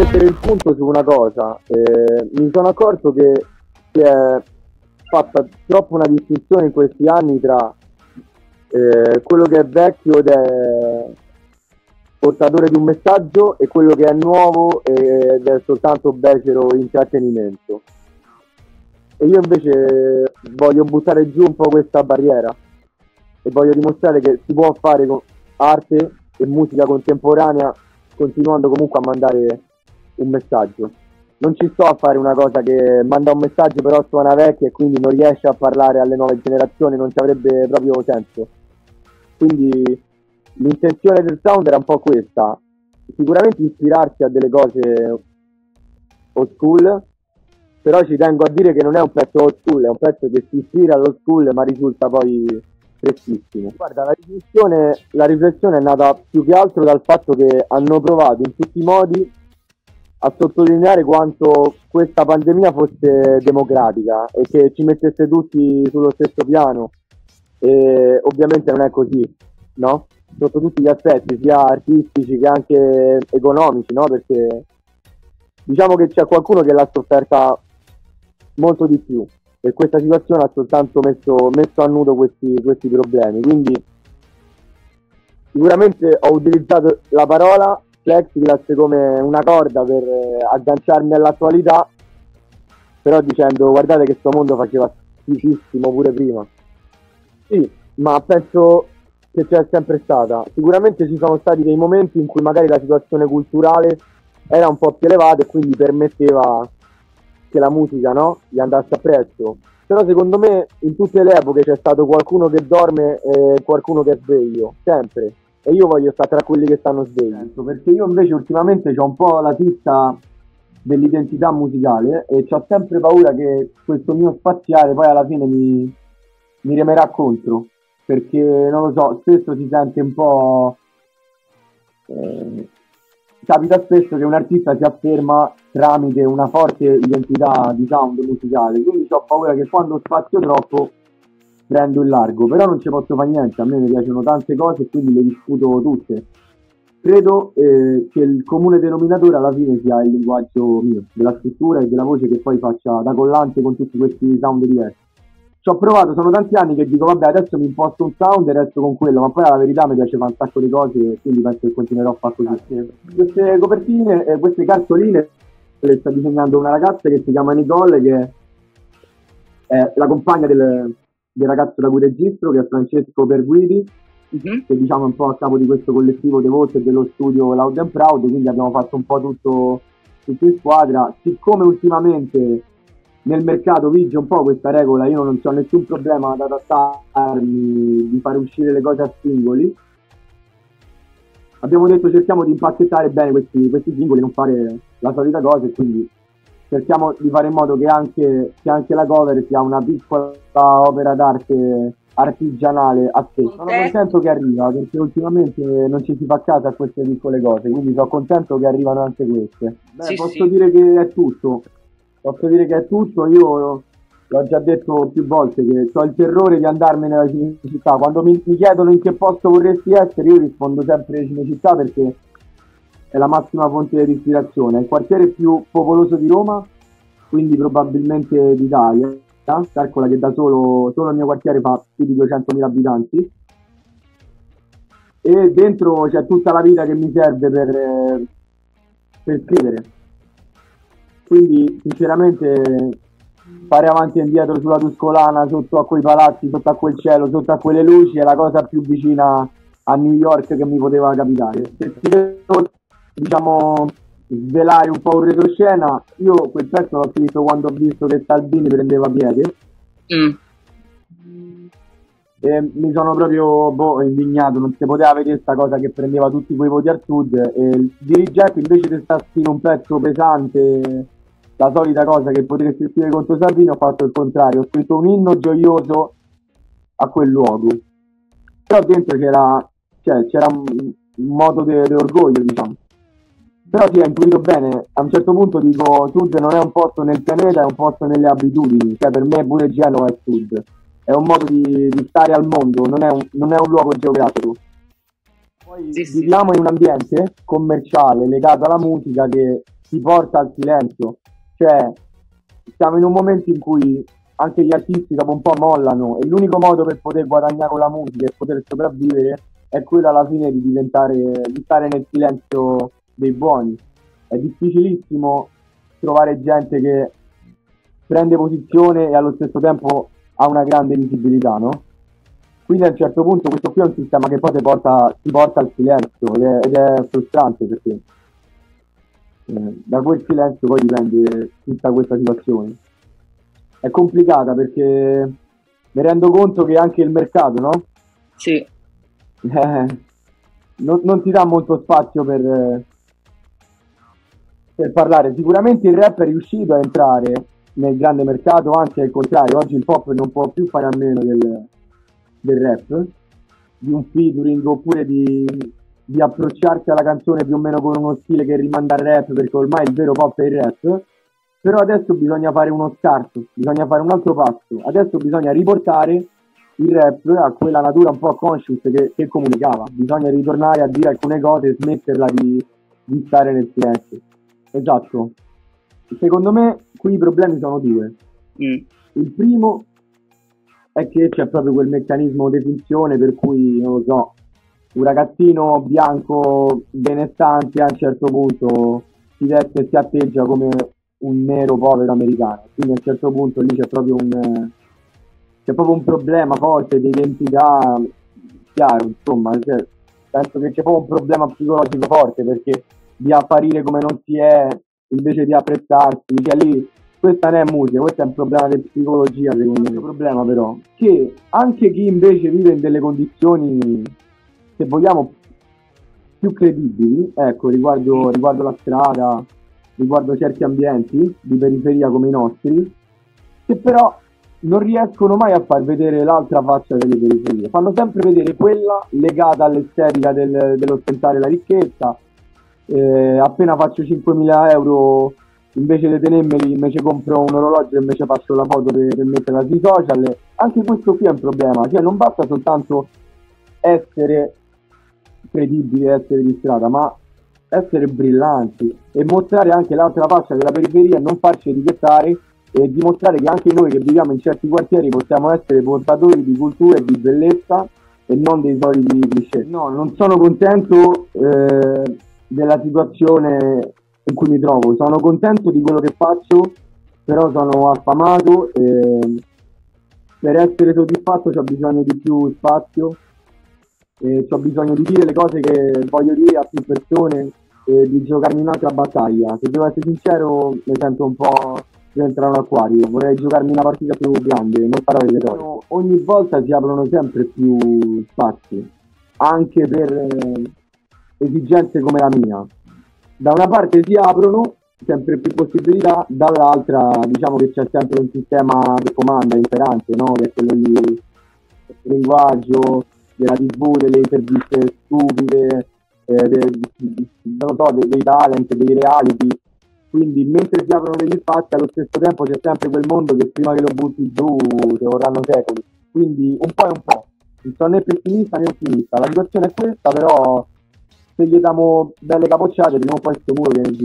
mettere il punto su una cosa. Eh, mi sono accorto che si è fatta troppo una distinzione in questi anni tra eh, quello che è vecchio ed è portatore di un messaggio e quello che è nuovo ed è soltanto becero intrattenimento. E io invece voglio buttare giù un po' questa barriera e voglio dimostrare che si può fare arte e musica contemporanea continuando comunque a mandare un messaggio. Non ci sto a fare una cosa che manda un messaggio però suona vecchia e quindi non riesce a parlare alle nuove generazioni, non ci avrebbe proprio senso. Quindi l'intenzione del sound era un po' questa, sicuramente ispirarsi a delle cose old school, però ci tengo a dire che non è un pezzo old school, è un pezzo che si ispira allo school ma risulta poi freschissimo. Guarda, la riflessione, la riflessione è nata più che altro dal fatto che hanno provato in tutti i modi a sottolineare quanto questa pandemia fosse democratica e che ci mettesse tutti sullo stesso piano. E ovviamente non è così, no? Sotto tutti gli aspetti, sia artistici che anche economici, no? Perché diciamo che c'è qualcuno che l'ha sofferta molto di più e questa situazione ha soltanto messo, messo a nudo questi, questi problemi. Quindi sicuramente ho utilizzato la parola plexiglass come una corda per eh, agganciarmi all'attualità, però dicendo guardate che questo mondo faceva schifissimo pure prima. Sì, ma penso che c'è sempre stata. Sicuramente ci sono stati dei momenti in cui magari la situazione culturale era un po' più elevata e quindi permetteva che la musica no? gli andasse appresso. Però secondo me in tutte le epoche c'è stato qualcuno che dorme e qualcuno che è sveglio, sempre. E io voglio stare tra quelli che stanno svegli. Certo, perché io invece ultimamente ho un po' la tista dell'identità musicale e ho sempre paura che questo mio spaziale poi alla fine mi, mi remerà contro. Perché non lo so, spesso si sente un po'... Eh, capita spesso che un artista si afferma tramite una forte identità di sound musicale, quindi ho paura che quando spazio troppo prendo il largo, però non ci posso fare niente, a me mi piacciono tante cose e quindi le discuto tutte. Credo eh, che il comune denominatore alla fine sia il linguaggio mio, della scrittura e della voce che poi faccia da collante con tutti questi sound diversi ci ho provato, sono tanti anni che dico vabbè adesso mi imposto un sound e resto con quello, ma poi la verità mi piace fare un sacco di cose quindi penso che continuerò a fare così. Queste copertine, eh, queste cartoline le sta disegnando una ragazza che si chiama Nicole che è la compagna del, del ragazzo da cui registro che è Francesco Perguidi uh-huh. che diciamo è un po' a capo di questo collettivo di voce e dello studio Loud and Proud quindi abbiamo fatto un po' tutto, tutto in squadra siccome ultimamente nel mercato vige un po' questa regola, io non ho nessun problema ad adattarmi, di fare uscire le cose a singoli. Abbiamo detto cerchiamo di impacchettare bene questi, questi singoli, non fare la solita cosa e quindi cerchiamo di fare in modo che anche, che anche la cover sia una piccola opera d'arte artigianale a sé. Sono contento che arriva perché ultimamente non ci si fa caso a queste piccole cose, quindi sono contento che arrivano anche queste. Beh, sì, posso sì. dire che è tutto posso dire che è tutto, io l'ho già detto più volte che ho il terrore di andarmene da Cinecittà, quando mi, mi, chiedono in che posto vorresti essere io rispondo sempre Cinecittà perché è la massima fonte di ispirazione, è il quartiere più popoloso di Roma, quindi probabilmente d'Italia, calcola che da solo, solo il mio quartiere fa più di 200.000 abitanti. E dentro c'è tutta la vita che mi serve per, per scrivere. Quindi sinceramente fare avanti e indietro sulla Tuscolana, sotto a quei palazzi, sotto a quel cielo, sotto a quelle luci è la cosa più vicina a New York che mi poteva capitare. Se ti devo diciamo svelare un po' un retroscena, io quel pezzo l'ho scritto quando ho visto che Salvini prendeva piede. Mm. E mi sono proprio boh, indignato, non si poteva vedere questa cosa che prendeva tutti quei voti al sud e il dirigente invece di stare un pezzo pesante la solita cosa che potresti scrivere contro Salvini, ho fatto il contrario, ho scritto un inno gioioso a quel luogo. Però dentro c'era, cioè, c'era un, un modo di orgoglio, diciamo. Però sì, hai intuito bene, a un certo punto dico Sud non è un posto nel pianeta, è un posto nelle abitudini, cioè per me pure Genova è Sud, è un modo di, di stare al mondo, non è un, non è un luogo geografico. Poi sì, viviamo sì. in un ambiente commerciale legato alla musica che ti porta al silenzio. Cioè, siamo in un momento in cui anche gli artisti dopo un po' mollano e l'unico modo per poter guadagnare con la musica e poter sopravvivere è quello alla fine di diventare di stare nel silenzio dei buoni. È difficilissimo trovare gente che prende posizione e allo stesso tempo ha una grande visibilità, no? Quindi a un certo punto questo qui è un sistema che poi ti porta, ti porta al silenzio ed è, ed è frustrante perché eh, da quel silenzio poi dipende tutta questa situazione. È complicata perché mi rendo conto che anche il mercato, no? Sì. Eh, non, non, ti dà molto spazio per, per parlare. Sicuramente il rap è riuscito a entrare nel grande mercato, anzi al contrario, oggi il pop non può più fare a meno del, del rap, di un featuring oppure di, di approcciarsi alla canzone più o meno con uno stile che rimanda al rap, perché ormai il vero pop è il rap. Però adesso bisogna fare uno scarto, bisogna fare un altro passo. Adesso bisogna riportare il rap a quella natura un po' conscious che, che comunicava. Bisogna ritornare a dire alcune cose e smetterla di, di stare nel silenzio. Esatto. Secondo me qui i problemi sono due. Mm. Il primo è che c'è proprio quel meccanismo di finzione per cui, non lo so, un ragazzino bianco benestante a un certo punto si veste e si atteggia come un nero povero americano. Quindi a un certo punto lì c'è proprio un, c'è proprio un problema forte di identità chiaro, insomma, cioè, penso che c'è proprio un problema psicologico forte perché di apparire come non si è invece di apprezzarsi, cioè lì questa non è musica, questo è un problema di psicologia secondo me. Il problema però che anche chi invece vive in delle condizioni, se vogliamo, più credibili, ecco, riguardo, riguardo la strada, riguardo certi ambienti di periferia come i nostri, che però non riescono mai a far vedere l'altra faccia delle periferie, fanno sempre vedere quella legata all'estetica del, dell'ostentare la ricchezza, eh, appena faccio 5.000 euro invece di tenermeli invece compro un orologio e invece faccio la foto per, per metterla sui social anche questo qui è un problema cioè non basta soltanto essere credibili essere di strada ma essere brillanti e mostrare anche l'altra faccia della periferia non farci etichettare e dimostrare che anche noi che viviamo in certi quartieri possiamo essere portatori di cultura e di bellezza e non dei soliti cliché. No, non sono contento eh, della situazione in cui mi trovo. Sono contento di quello che faccio, però sono affamato e per essere soddisfatto ho bisogno di più spazio e ho bisogno di dire le cose che voglio dire a più persone e di giocarmi un'altra battaglia. Se devo essere sincero, mi sento un po' dentro un acquario, vorrei giocarmi una partita più grande, non farò delle cose. Ogni volta si aprono sempre più spazi, anche per esigenze come la mia. Da una parte si aprono sempre più possibilità, dall'altra diciamo che c'è sempre un sistema che comanda imperante, no? che è quello del linguaggio, della tv, delle interviste stupide, eh, de, non so, dei, dei talent, dei reality. Quindi mentre si aprono degli spazi, allo stesso tempo c'è sempre quel mondo che prima che lo butti giù ci vorranno secoli. Quindi un po' e un po'. Non sono né pessimista né ottimista. La situazione è questa, però se gli diamo belle capocciate, prima o poi questo muro viene giù.